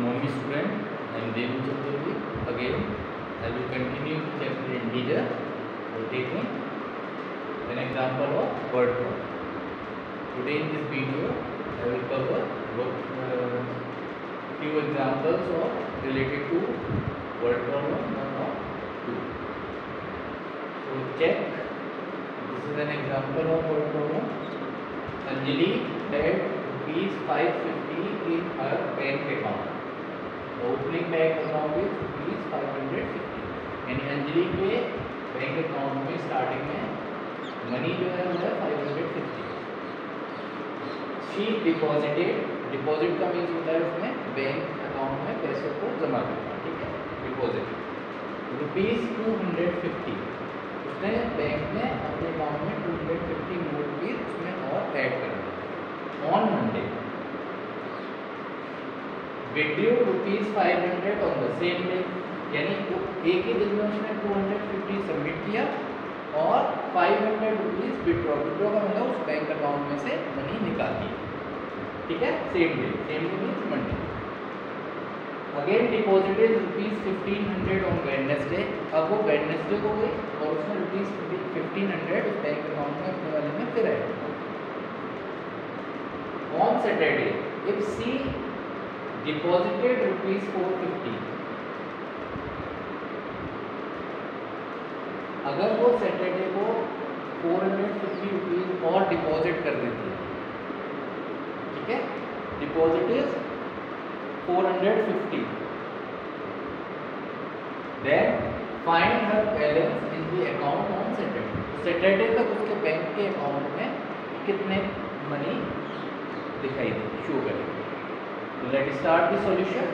Morning student, I am Devu Chatterjee. Again, I will continue chapter in leader for taking an example of word problem. Today in this video, I will cover uh, few examples of related to word problem 1 or 2. So check, this is an example of word problem. Anjali paid rupees 550 in opening bank account में rupees five hundred fifty यानी अंजलि के bank account में starting में money जो है वो है five hundred fifty she deposited deposit का मीन होता है उसमें बैंक अकाउंट में पैसे को जमा करना ठीक है deposit rupees two hundred fifty उसने बैंक में अपने अकाउंट में two hundred fifty more rupees उसमें और ऐड करना on Monday video rupees five hundred on the same day यानी तो एक ही दिन में उसने टू हंड्रेड फिफ्टी सबमिट किया और five hundred rupees withdraw withdraw का मतलब उस बैंक अकाउंट में से मनी निकाल दी ठीक है same day same day means Monday again deposit is rupees fifteen hundred on Wednesday अब वो वेडनेसडे को गई और उसने रुपीज़ फिफ्टीन हंड्रेड उस बैंक अकाउंट में अपने वाले में फिर add on Saturday if she deposited rupees four fifty अगर वो सैटरडे को फोर हंड्रेड फिफ्टी रुपीज और डिपॉजिट कर देती है ठीक है deposit is four hundred fifty then find her balance in the account on Saturday Saturday तक उसके बैंक के अकाउंट में कितने मनी दिखाई दे शो करेंगे let start the solution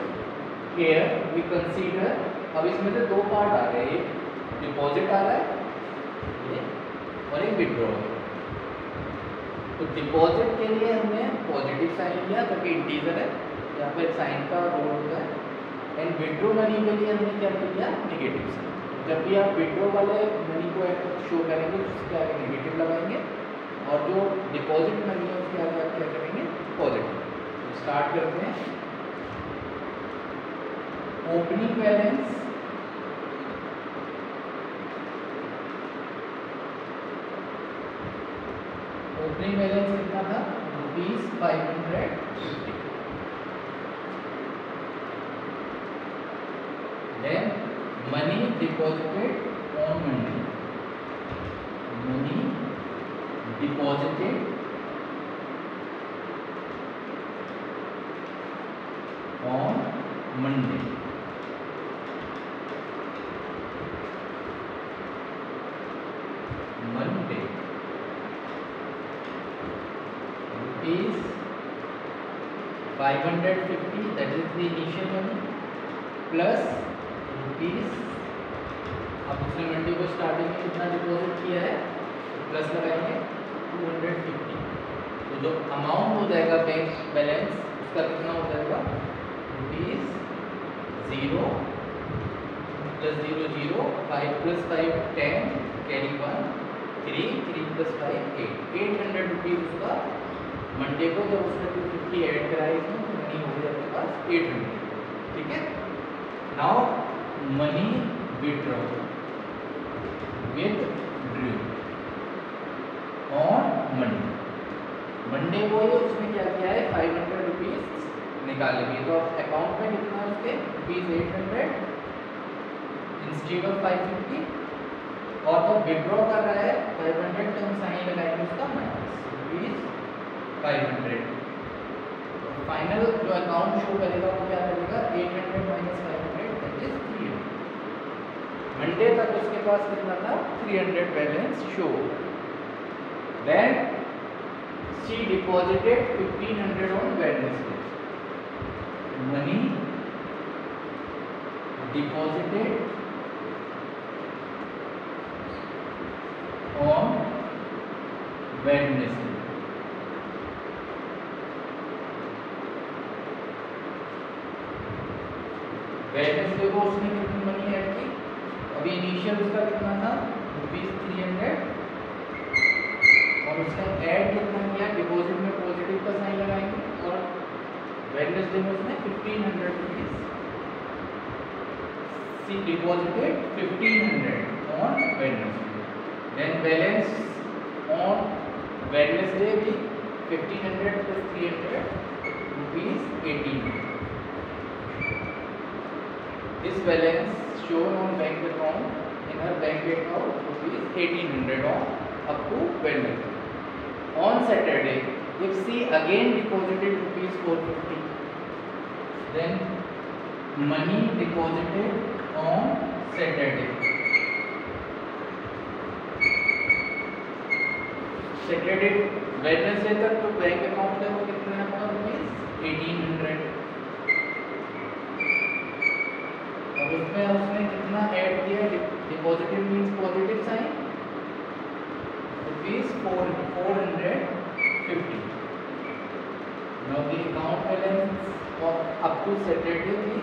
care we consider अब इसमें से दो पार्ट आ गए एक डिपॉजिट आ रहा है और एक विड्रॉ तो डिपॉजिट के लिए हमने पॉजिटिव साइन लिया क्योंकि इंटीजर है यहाँ पर साइन का रोल होता है एंड विड्रो मनी के लिए हमने क्या लिया निगेटिव साइन जब भी आप विड्रो वाले मनी को शो करेंगे तो उसके आगे निगेटिव लगाएंगे और जो डिपॉजिट मनी है उसके आगे आप क्या करेंगे पॉजिटिव स्टार्ट करते हैं ओपनिंग बैलेंस ओपनिंग बैलेंस कितना था rupees five hundred fifty then money deposited on Monday money deposited Monday Monday rupees five hundred fifty that is the initial money plus rupees अब उसने मंडे को starting में कितना deposit किया है plus लगाएंगे टू हंड्रेड फिफ्टी तो जो अमाउंट हो जाएगा बैंक बैलेंस उसका कितना हो जाएगा rupees zero plus zero zero five plus five ten carry one three three plus five eight eight hundred rupees उसका मंडे को जब उसने टू फिफ्टी एड कराई इसमें तो मनी हो गया आपके पास एट हंड्रेड ठीक है now money withdraw withdrew on Monday Monday को ही उसने क्या किया है फाइव हंड्रेड रुपीज़ निकालेंगे तो अब अकाउंट में कितना है उसके rupees eight hundred instead of five fifty और तो विड्रॉ कर रहा है फाइव हंड्रेड तो हम साइन लगाएंगे उसका minus rupees five hundred final जो अकाउंट शो करेगा वो क्या करेगा eight hundred minus five hundred that is three hundred Monday तक उसके पास कितना था three hundred balance show then she deposited fifteen hundred on Wednesday money deposited on Wednesday Wednesday को उसने कितनी मनी ऐड की अभी इनिशियल उसका कितना था रुपीज थ्री हंड्रेड और उसने ऐड कितना किया डिपॉजिट में पॉजिटिव का साइन लगाया वेडनेसडे में उसने fifteen hundred rupees she deposited fifteen hundred on Wednesday then balance on Wednesday भी fifteen hundred plus three hundred rupees eighteen this balance shown on bank account in her bank account rupees eighteen hundred on up to Wednesday on Saturday if she again deposited rupees 450 then money deposited on Saturday. Saturday Wednesday तक तो bank account है वो कितना है आपका rupees eighteen hundred और उसमें उसने कितना ऐड किया deposit means positive sign rupees four four hundred fifty now the account balance और अप टू सैटरडे थी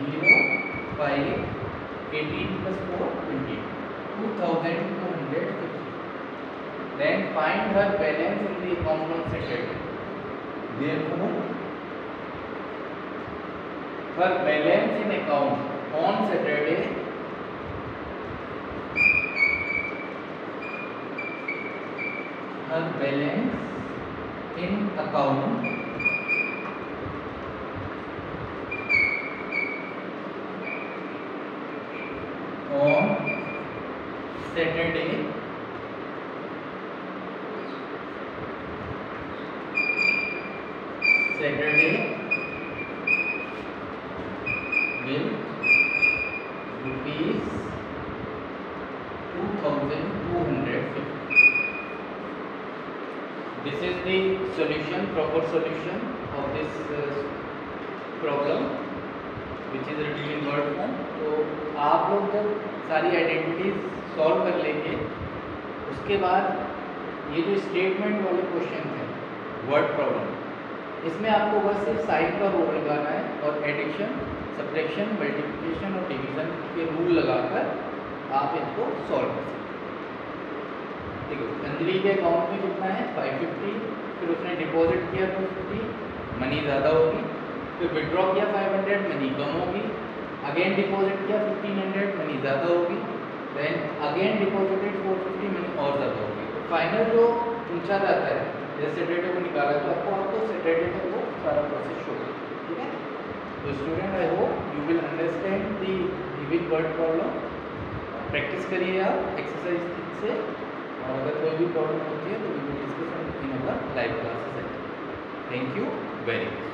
zero five eighteen plus four twenty two thousand two hundred fifty then find her balance in the account on Saturday her balance in account account on saturday her balance in account stated in stated in bill rupees 2250 this is the solution proper solution of this uh, problem which is writing in word तो आप लोग जब सारी identities solve कर लेंगे उसके बाद ये जो स्टेटमेंट वाले क्वेश्चन है वर्ड प्रॉब्लम इसमें आपको बस सिर्फ साइन का रोल लगाना है और एडिक्शन सप्रेक्शन मल्टीप्लिकेशन और डिवीज़न के रूल लगाकर आप इसको सॉल्व कर सकते हैं ठीक है अंजलि के अकाउंट में कितना है 550 फिर उसने डिपॉजिट किया 250 मनी ज़्यादा होगी फिर विड्रॉ किया 500 मनी कम होगी अगेन डिपॉजिट किया 1500 मनी ज़्यादा होगी देन अगेन डिपॉजिटेड 450 मनी और ज़्यादा होगी फाइनल जो पूछा जाता है जैसे सैटरडे को निकाला जाता है आपको सैटरडे को वो सारा प्रोसेस शो ठीक है तो student I hope you will understand the word problem practice करिए आप एक्सरसाइज से और अगर कोई भी प्रॉब्लम होती है तो we will discuss in our live classes thank you very much